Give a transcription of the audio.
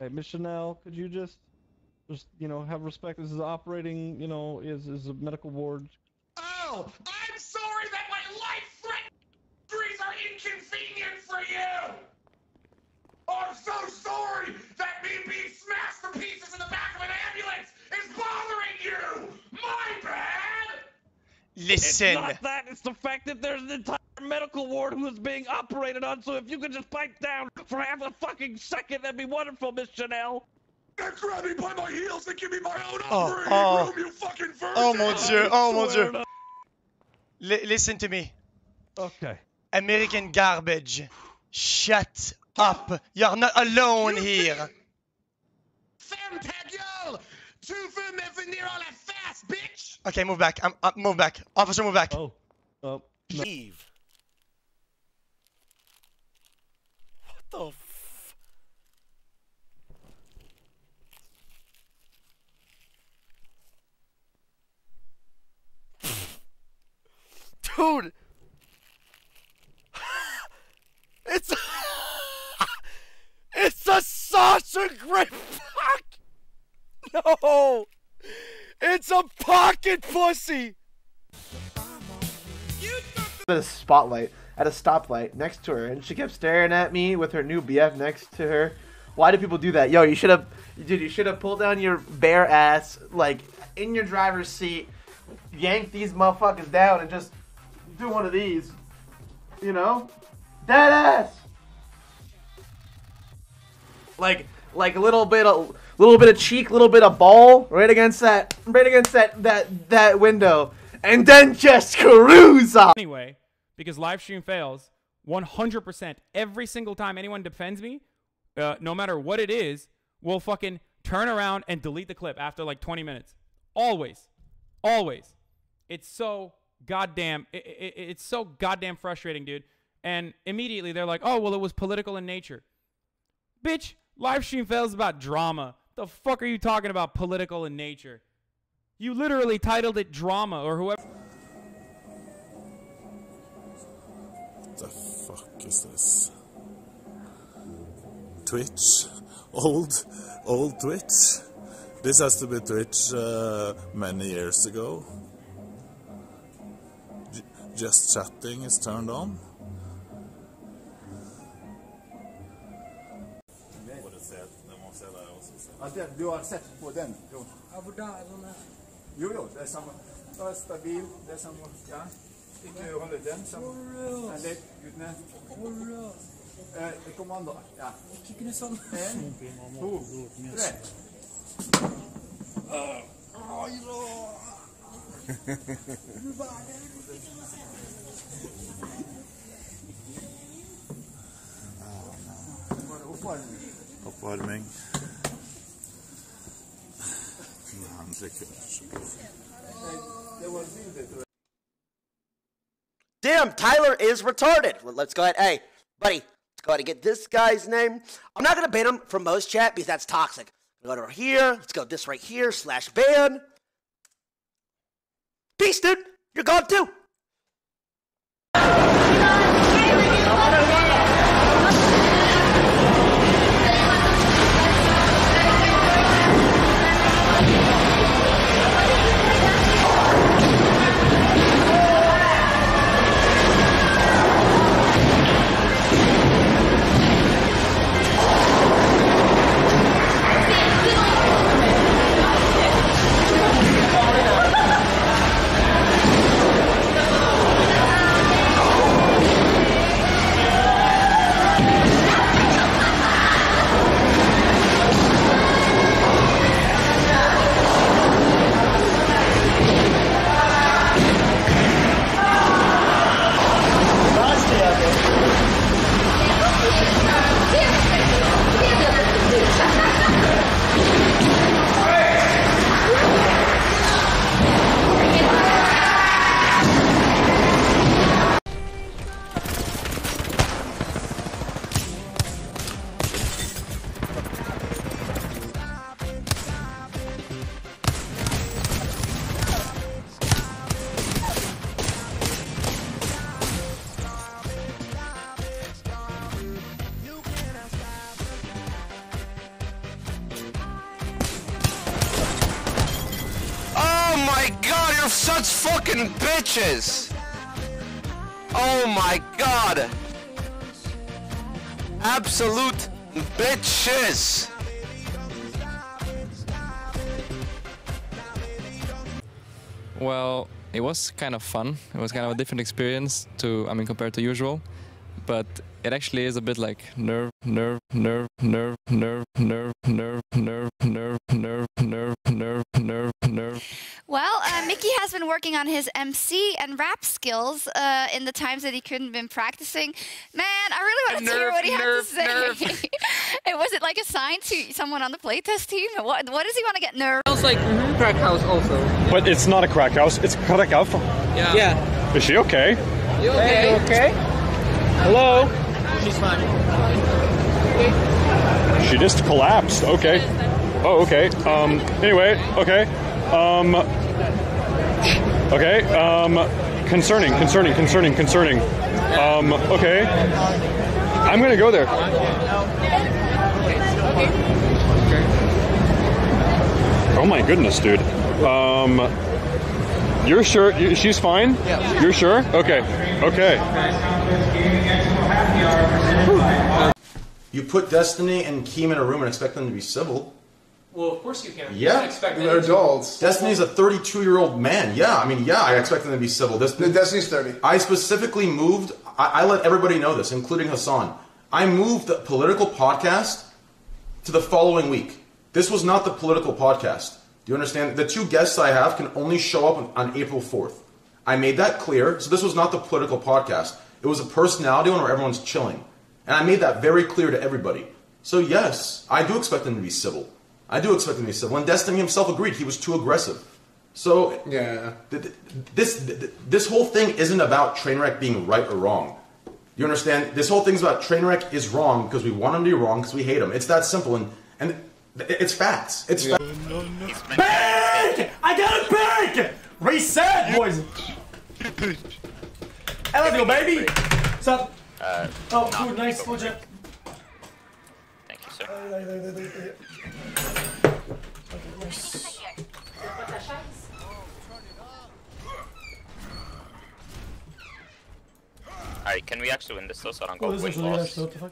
Hey, Miss Chanel, could you just, just you know, have respect? This is operating, you know, is is a medical ward. Oh, I'm sorry that my life-threatening injuries are inconvenient for you. I'm so sorry that me being smashed to pieces in the back of an ambulance is bothering you. My bad. Listen. It's Listen. not that. It's the fact that there's an entire medical ward who is being operated on. So if you could just pipe down for half a fucking second, that'd be wonderful, Miss Chanel. And grab me by my heels and give me my own Oh, operating oh. room, you fucking virgin. Oh mon dieu, oh mon Swear dieu. to- listen to me. Okay. American garbage. Shut up. You're not alone here. Femme ta gueule. Tu veux me venir à la face, bitch. Okay, move back. I'm, uh, move back. Officer, move back. Oh. Oh. no. Leave. The f- Dude! It's It's a Sasha Grey fuck! No! It's a pocket pussy! a spotlight at a stoplight next to her and she kept staring at me with her new BF next to her. Why do people do that? Yo, you should have dude, you should have pulled down your bare ass like in your driver's seat, yank these motherfuckers down and just do one of these. You know? Dead ass. Like like a little bit of little bit of cheek, little bit of ball right against that right against that that that window. And then just cruise off. anyway because live stream fails 100% every single time anyone defends me uh, no matter what it is will fucking turn around and delete the clip after like 20 minutes. Always. Always. It's so goddamn it, it, it's so goddamn frustrating dude. And immediately they're like oh well it was political in nature. Bitch live stream fails about drama. The fuck are you talking about political in nature? You literally titled it drama or whoever the fuck is this? Twitch? Old, old Twitch? This has to be Twitch uh, many years ago. J- just chatting is turned on. Ja, den, du har sett på den? Jo. Jo, jo, det er samme. Det er stabil, det er samme. Ja. Ikke holde den sammen. Oppvarming. Oppvarming. Damn, Tyler is retarded. Well, let's go ahead. Hey, buddy, let's go ahead and get this guy's name. I'm not gonna ban him from most chat because that's toxic. Go to here. Let's go this right here slash ban. Peace, dude. You're gone too. You're such fucking bitches! Oh my god! Absolute bitches! Well, it was kind of fun. It was kind of a different experience to, I mean, compared to usual. But it actually is a bit like nerve, nerve, nerve, nerve, nerve, nerve, nerve, nerve, nerve, nerve, nerve, nerve, nerve, nerve. Well, uh, Mickey has been working on his MC and rap skills uh, in the times that he couldn't been practicing. Man, I really want to hear what he nerve, had to say. And was it like assigned to someone on the playtest team? What, what does he want to get nerve? Sounds like crack house also. But it's not a crack house, it's crack alpha. Yeah. Yeah. Is she okay? You okay? okay? Hello? She's fine. She just collapsed. Okay. Oh, okay. Um, anyway, okay. Um, okay. Um, concerning, concerning, concerning, concerning. Um, okay. I'm gonna go there. Oh my goodness, dude. Um, you're sure you, she's fine? Yeah. You're sure? Okay. Okay. You put Destiny and Keem in a room and expect them to be civil. Well, of course you can. You Yeah, can't expect they're them to- adults. Destiny's a 32 year old man. Yeah, I mean, yeah, I expect them to be civil. This, Destiny's 30. I specifically moved. I, I let everybody know this, including Hassan. I moved the political podcast to the following week. This was not the political podcast. Do you understand? The two guests I have can only show up on, on April 4th. I made that clear. So this was not the political podcast. It was a personality one where everyone's chilling. And I made that very clear to everybody. So yes, I do expect them to be civil. I do expect them to be civil. And Destiny himself agreed he was too aggressive. So yeah, th- th- this th- this whole thing isn't about Trainwreck being right or wrong. You understand? This whole thing's about Trainwreck is wrong because we want him to be wrong because we hate him. It's that simple, and and th- it's facts. It's facts. Big! I got it big! Reset, boys! I love you, baby! What's up? Uh, Oh, food, nice. Yeah. Thank you, sir. Alright, can we actually win this though so I don't go Oh, this win